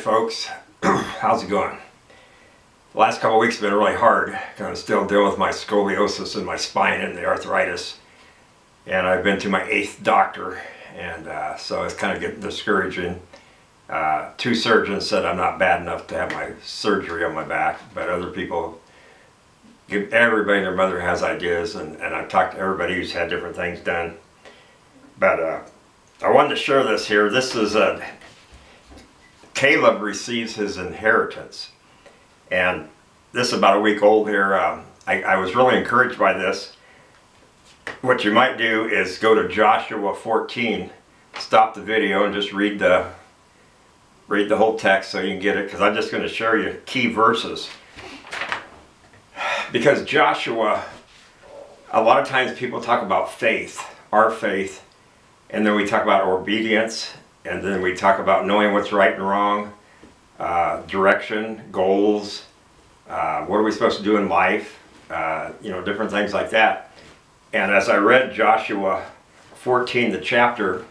folks. How's it going? The last couple weeks have been really hard. I'm still dealing with my scoliosis and my spine and the arthritis. And I've been to my eighth doctor, and uh, so it's kind of getting discouraging. Uh, two surgeons said I'm not bad enough to have my surgery on my back, but other people, give everybody and their mother has ideas, and, and I've talked to everybody who's had different things done. But uh, I wanted to share this here. This is a Caleb receives his inheritance. And this is about a week old here. Um, I, I was really encouraged by this. What you might do is go to Joshua 14, stop the video and just read the read the whole text so you can get it because I'm just going to share you key verses. Because Joshua, a lot of times people talk about faith, our faith, and then we talk about obedience and then we talk about knowing what's right and wrong, uh, direction, goals, uh, what are we supposed to do in life, uh, you know, different things like that. And as I read Joshua 14, the chapter,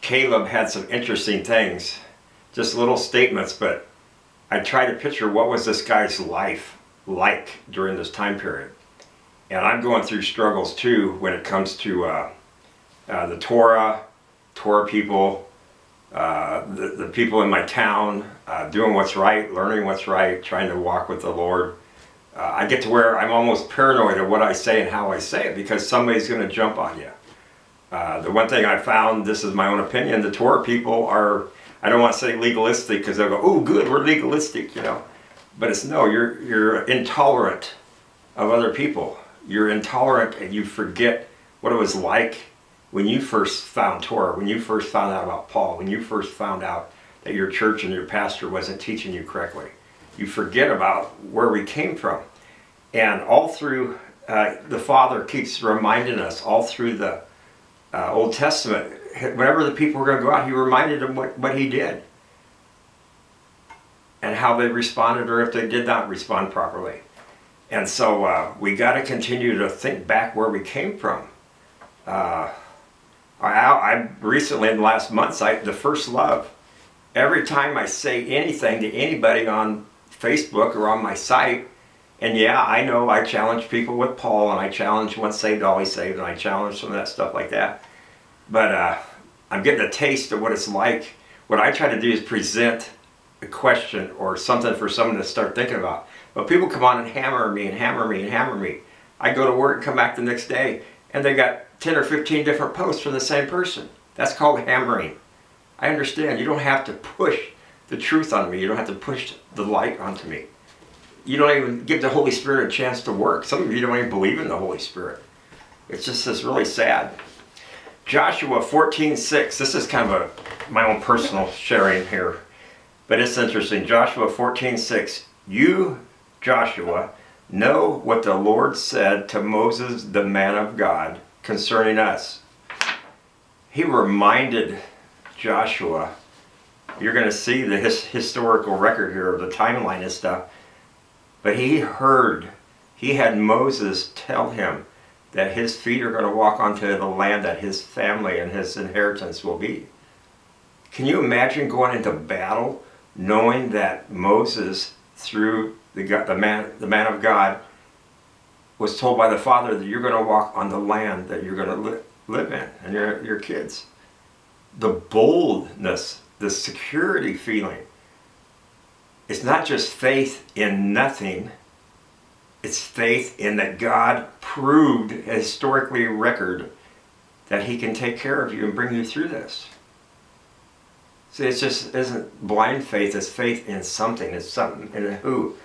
Caleb had some interesting things, just little statements, but I tried to picture what was this guy's life like during this time period. And I'm going through struggles too when it comes to uh, uh, the Torah, Torah people, uh, the, the people in my town, uh, doing what's right, learning what's right, trying to walk with the Lord. Uh, I get to where I'm almost paranoid of what I say and how I say it because somebody's going to jump on you. Uh, the one thing I found, this is my own opinion, the Torah people are, I don't want to say legalistic because they'll go, oh good, we're legalistic, you know. But it's no, you're, you're intolerant of other people. You're intolerant and you forget what it was like when you first found Torah, when you first found out about Paul, when you first found out that your church and your pastor wasn't teaching you correctly, you forget about where we came from. And all through, uh, the Father keeps reminding us, all through the uh, Old Testament, whenever the people were going to go out, He reminded them what, what He did and how they responded or if they did not respond properly. And so uh, we got to continue to think back where we came from. I, I recently in the last months, I, the first love. Every time I say anything to anybody on Facebook or on my site, and yeah, I know I challenge people with Paul, and I challenge once saved, always saved, and I challenge some of that stuff like that. But uh, I'm getting a taste of what it's like. What I try to do is present a question or something for someone to start thinking about. But people come on and hammer me and hammer me and hammer me. I go to work and come back the next day, and they got 10 or 15 different posts from the same person. That's called hammering. I understand. You don't have to push the truth on me. You don't have to push the light onto me. You don't even give the Holy Spirit a chance to work. Some of you don't even believe in the Holy Spirit. It's just this really sad. Joshua 14:6. This is kind of a my own personal sharing here, but it's interesting. Joshua 14:6. You, Joshua, know what the Lord said to Moses, the man of God, concerning us. He reminded Joshua, you're going to see the his, historical record here of the timeline and stuff, but he heard, he had Moses tell him that his feet are going to walk onto the land that his family and his inheritance will be. Can you imagine going into battle knowing that Moses, through the, the, man, the man of God, was told by the Father that you're going to walk on the land that you're going to li live in and your, your kids. The boldness, the security feeling. It's not just faith in nothing. It's faith in that God proved historically record that he can take care of you and bring you through this. See, it just isn't blind faith, it's faith in something, it's something in who.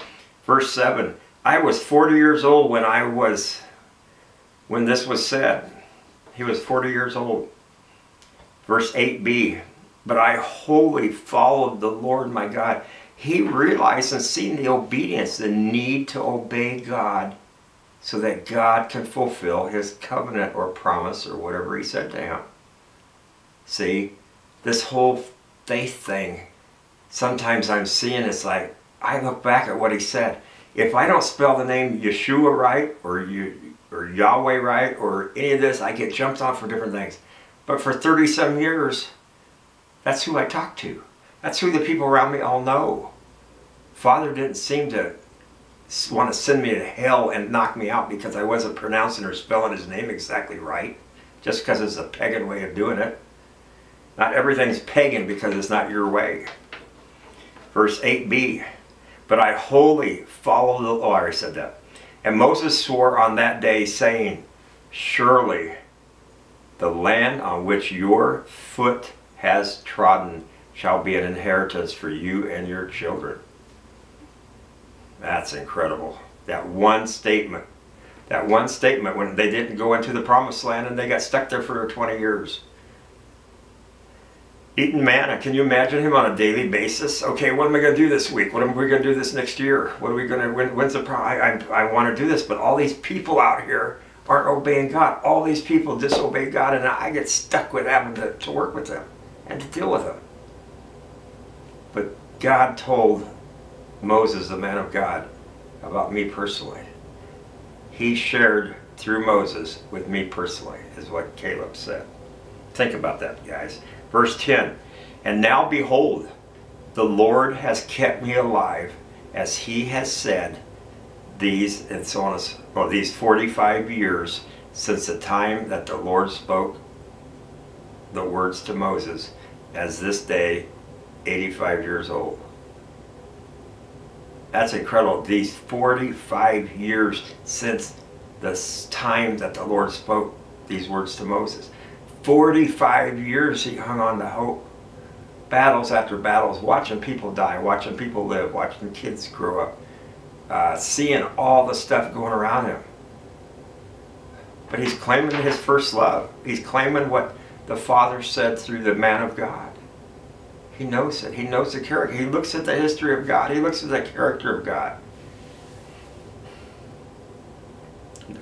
Verse 7, I was 40 years old when I was, when this was said. He was 40 years old. Verse 8b, but I wholly followed the Lord my God. He realized and seen the obedience, the need to obey God so that God can fulfill his covenant or promise or whatever he said to him. See, this whole faith thing, sometimes I'm seeing it's like, I look back at what he said if I don't spell the name Yeshua right or you or Yahweh right or any of this, I get jumped on for different things. But for 37 years, that's who I talk to. That's who the people around me all know. Father didn't seem to want to send me to hell and knock me out because I wasn't pronouncing or spelling his name exactly right, just because it's a pagan way of doing it. Not everything's pagan because it's not your way. Verse 8b, but I wholly follow the, oh, I already said that. And Moses swore on that day, saying, Surely the land on which your foot has trodden shall be an inheritance for you and your children. That's incredible. That one statement. That one statement when they didn't go into the promised land and they got stuck there for 20 years. Eating manna. Can you imagine him on a daily basis? Okay, what am I going to do this week? What am we going to do this next year? What are we going to, when, when's the, pro- I, I, I want to do this, but all these people out here aren't obeying God. All these people disobey God and I get stuck with having to, to work with them and to deal with them. But God told Moses, the man of God, about me personally. He shared through Moses with me personally, is what Caleb said. Think about that, guys. Verse 10 And now behold, the Lord has kept me alive as he has said these and so on well, these 45 years since the time that the Lord spoke the words to Moses as this day 85 years old. That's incredible. These 45 years since the time that the Lord spoke these words to Moses. 45 years he hung on to hope. Battles after battles, watching people die, watching people live, watching kids grow up, uh, seeing all the stuff going around him. But he's claiming his first love. He's claiming what the Father said through the man of God. He knows it. He knows the character. He looks at the history of God. He looks at the character of God.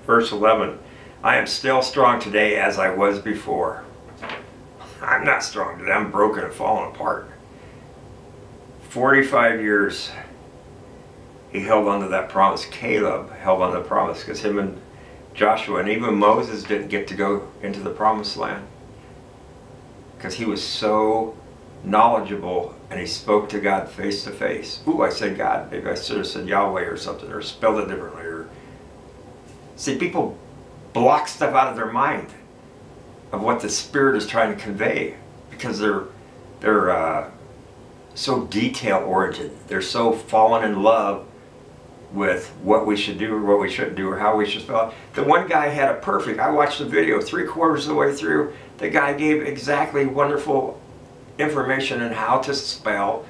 Verse 11 I am still strong today as I was before. I'm not strong today. I'm broken and falling apart. 45 years he held on to that promise. Caleb held on to the promise because him and Joshua and even Moses didn't get to go into the promised land because he was so knowledgeable and he spoke to God face to face. Ooh, I said God. Maybe I should have said Yahweh or something or spelled it differently. Or See, people block stuff out of their mind of what the Spirit is trying to convey because they're they're uh, so detail oriented. They're so fallen in love with what we should do or what we shouldn't do or how we should spell it. The one guy had a perfect. I watched the video three quarters of the way through. The guy gave exactly wonderful information on how to spell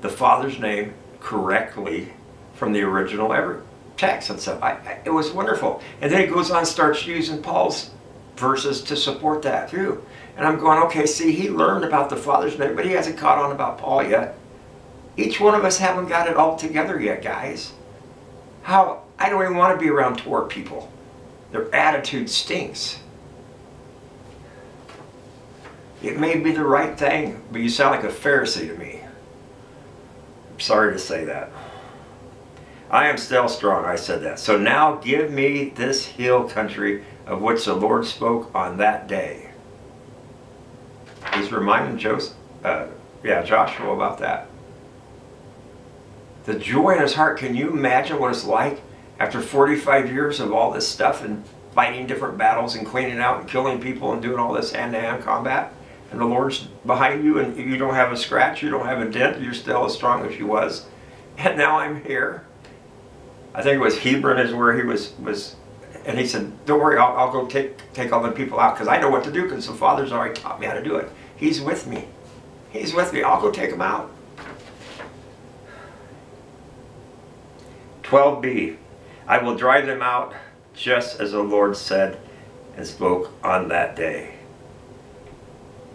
the Father's name correctly from the original every text and stuff. I, I, it was wonderful. And then he goes on starts using Paul's verses to support that too. And I'm going, okay, see, he learned about the Father's name, but he hasn't caught on about Paul yet. Each one of us haven't got it all together yet, guys. How I don't even want to be around poor people. Their attitude stinks. It may be the right thing, but you sound like a Pharisee to me. I'm sorry to say that. I am still strong, I said that. So now give me this hill country of which the Lord spoke on that day. He's reminding Joseph, uh, yeah, Joshua about that. The joy in his heart, can you imagine what it's like after 45 years of all this stuff and fighting different battles and cleaning out and killing people and doing all this hand-to-hand -hand combat? and the Lord's behind you and you don't have a scratch, you don't have a dent, you're still as strong as you was. And now I'm here. I think it was Hebron is where he was, was and he said, don't worry, I'll, I'll go take, take all the people out because I know what to do because the Father's already taught me how to do it. He's with me. He's with me. I'll go take them out. 12b, I will drive them out just as the Lord said and spoke on that day.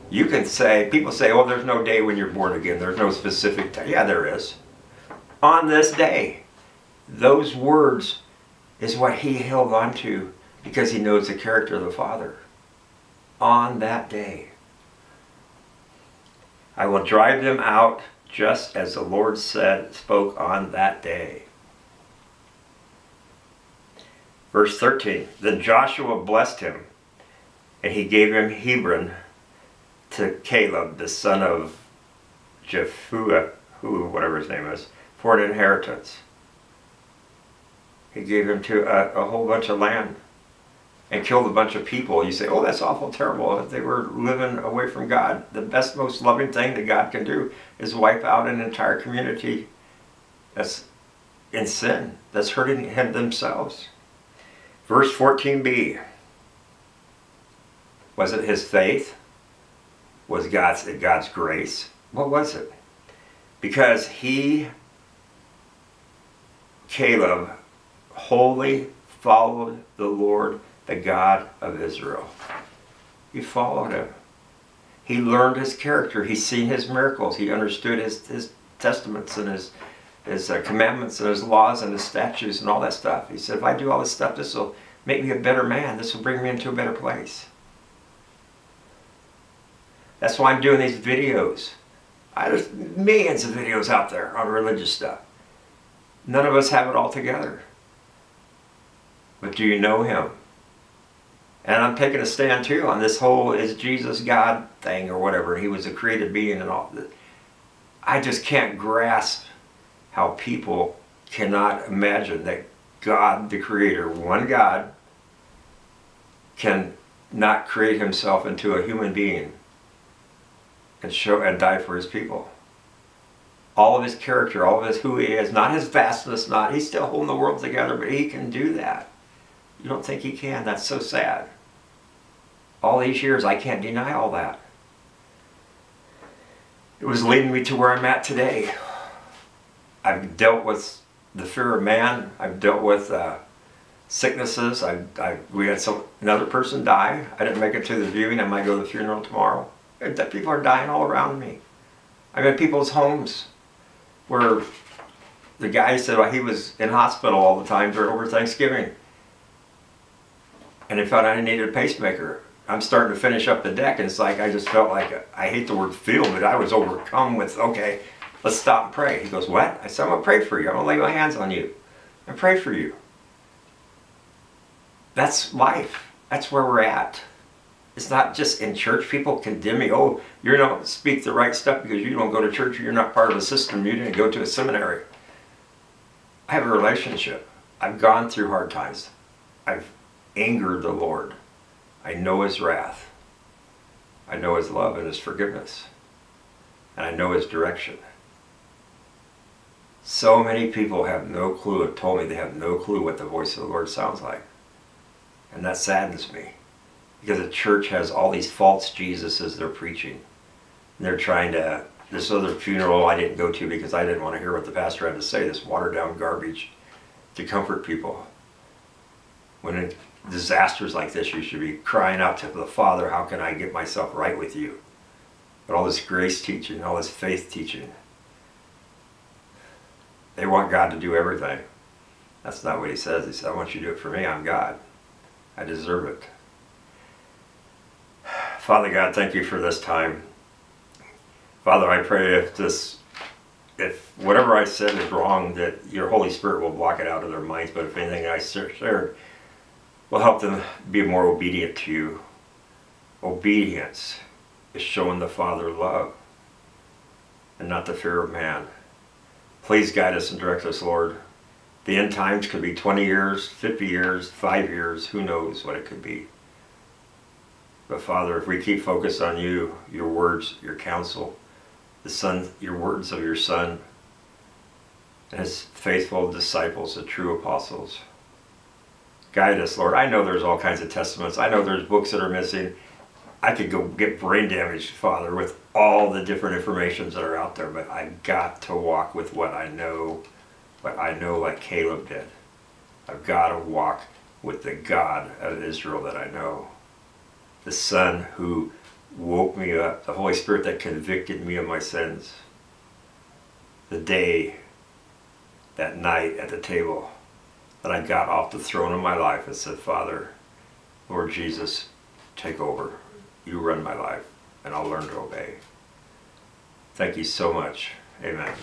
You can say, people say, oh, there's no day when you're born again. There's no specific. Yeah, there is. On this day, those words is what he held on to because he knows the character of the Father. On that day. I will drive them out just as the Lord said, spoke on that day. Verse 13, Then Joshua blessed him, and he gave him Hebron to Caleb, the son of Jephthah, who, whatever his name is, for an inheritance. He gave him to a, a whole bunch of land and killed a bunch of people. You say, oh, that's awful terrible. If they were living away from God, the best, most loving thing that God can do is wipe out an entire community that's in sin, that's hurting him themselves. Verse 14b. Was it his faith? Was God's, God's grace? What was it? Because he, Caleb, wholly followed the Lord, the God of Israel. He followed him. He learned his character. He's seen his miracles. He understood his, his testaments and his, his uh, commandments and his laws and his statutes and all that stuff. He said, if I do all this stuff, this will make me a better man. This will bring me into a better place. That's why I'm doing these videos. I, there's millions of videos out there on religious stuff. None of us have it all together. But do you know him? And I'm taking a stand too on this whole is Jesus God thing or whatever. He was a created being and all. I just can't grasp how people cannot imagine that God, the creator, one God, can not create himself into a human being and show and die for his people. All of his character, all of his who he is, not his vastness, not he's still holding the world together, but he can do that. You don't think he can? That's so sad. All these years, I can't deny all that. It was leading me to where I'm at today. I've dealt with the fear of man. I've dealt with uh, sicknesses. I, I, we had some another person die. I didn't make it to the viewing. I might go to the funeral tomorrow. People are dying all around me. I'm at people's homes where the guy said well, he was in hospital all the time during over Thanksgiving. And they found out I needed a pacemaker. I'm starting to finish up the deck, and it's like I just felt like I hate the word feel, but I was overcome with okay, let's stop and pray. He goes, What? I said, I'm gonna pray for you. I'm gonna lay my hands on you and pray for you. That's life. That's where we're at. It's not just in church. People condemn me. Oh, you don't speak the right stuff because you don't go to church or you're not part of a system. You didn't go to a seminary. I have a relationship. I've gone through hard times. I've angered the Lord. I know His wrath. I know His love and His forgiveness. And I know His direction. So many people have no clue, have told me they have no clue what the voice of the Lord sounds like. And that saddens me. Because the church has all these false Jesuses they're preaching. And they're trying to, this other funeral I didn't go to because I didn't want to hear what the pastor had to say, this watered down garbage to comfort people. When in disasters like this, you should be crying out to the Father, how can I get myself right with you? But all this grace teaching, all this faith teaching, they want God to do everything. That's not what he says. He said, I want you to do it for me. I'm God. I deserve it. Father God, thank you for this time. Father, I pray if this, if whatever I said is wrong, that your Holy Spirit will block it out of their minds. But if anything I shared will help them be more obedient to you. Obedience is showing the Father love and not the fear of man. Please guide us and direct us, Lord. The end times could be 20 years, 50 years, 5 years, who knows what it could be. But Father, if we keep focused on you, your words, your counsel, the Son, your words of your Son, his faithful disciples, the true apostles, guide us, Lord. I know there's all kinds of testaments. I know there's books that are missing. I could go get brain damage, Father, with all the different informations that are out there, but I got to walk with what I know, what I know like Caleb did. I've got to walk with the God of Israel that I know. The Son who woke me up, the Holy Spirit that convicted me of my sins. The day, that night at the table, that I got off the throne of my life and said, Father, Lord Jesus, take over you run my life, and I'll learn to obey. Thank you so much. Amen.